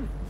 on?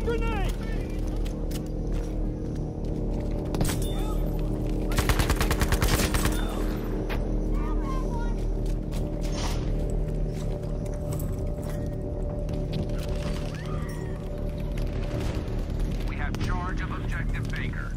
A grenade! We have charge of Objective Baker.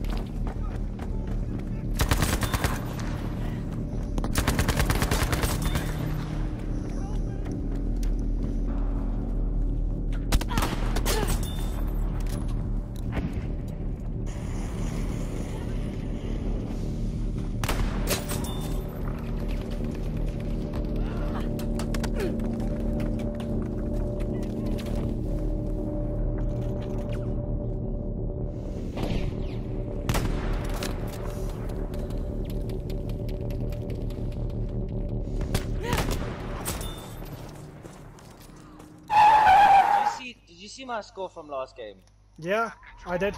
See? Did my score from last game? Yeah, I did.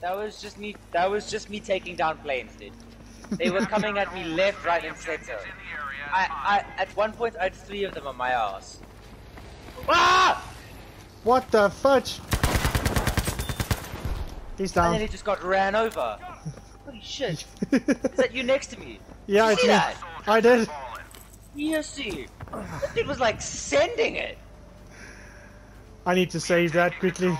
That was just me. That was just me taking down planes, dude. They were coming at me left, right, and center. Objectives in the area. I, I, at one point, I had three of them on my ass. Ah! What the fudge? He's down. And then he just got ran over. Holy shit! Is that you next to me? yeah, you it's see me. that? I did. Yes, see. That dude was like sending it. I need to save that quickly.